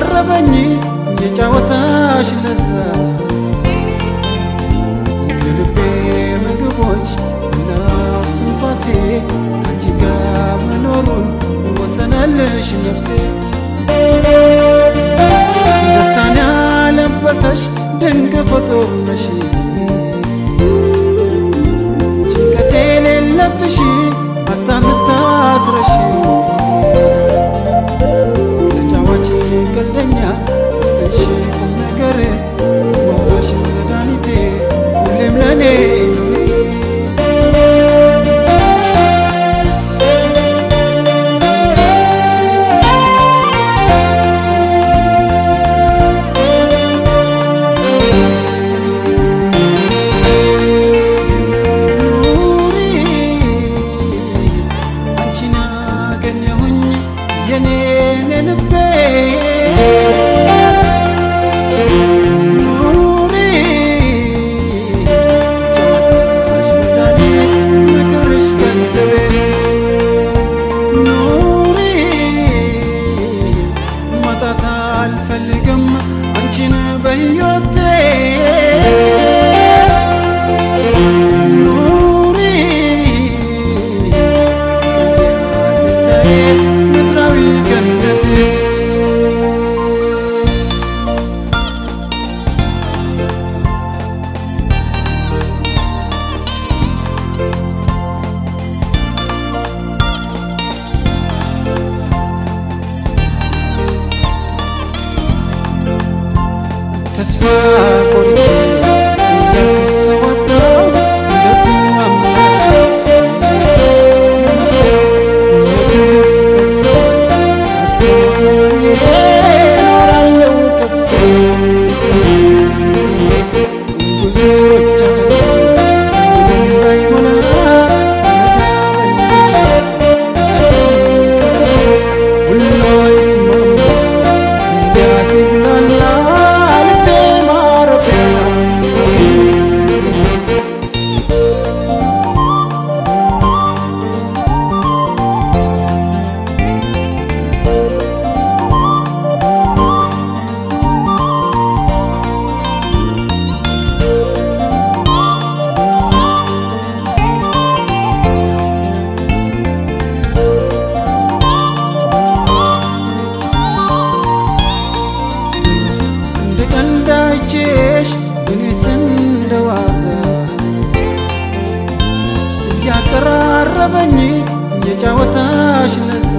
ያቃረበኝ የጫወታሽ ለዛ። የልቤ ምግቦች ናስ ትንፋሴ ከአንቺ ጋር መኖሩን ወሰነልሽ ነፍሴ። ደስታን ያለበሰሽ ድንቅ ፍጡር ነሽ። ጭንቀት የሌለብሽ ሀሳብ ምታስረሽ የኔን ልቤ smile ቀንዳይቼሽ እኔስ እንደዋዛ እያቀራረበኝ የጫወታሽ ለዛ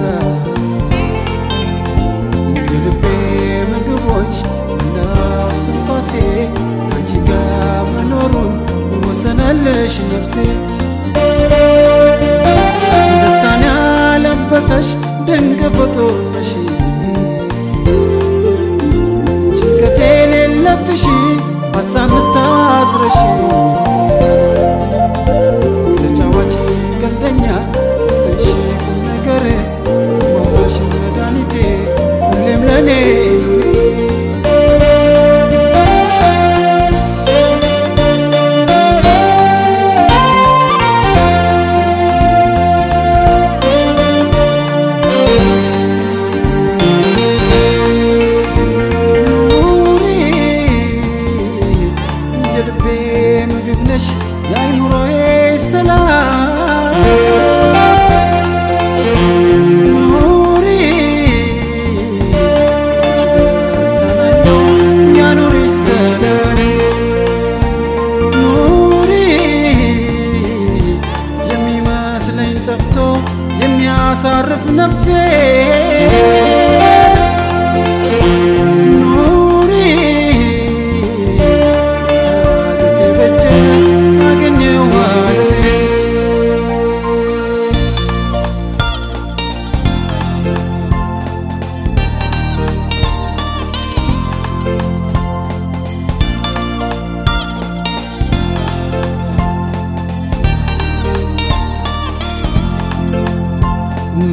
የልቤ ምግቦች እንዳስ ትንፋሴ ከአንቺ ጋር መኖሩን ወሰነልሽ ነፍሴ። ደስታን ያለበሰሽ ድንቅ ፍጡር ነሽ የሌለብሽ ሀሳብ ምታስረሽ نفسي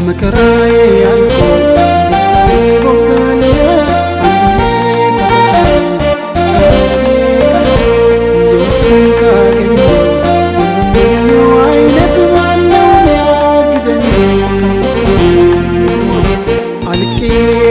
መከራዬ አልቆ ደስታዬ ጎዳነ Yeah.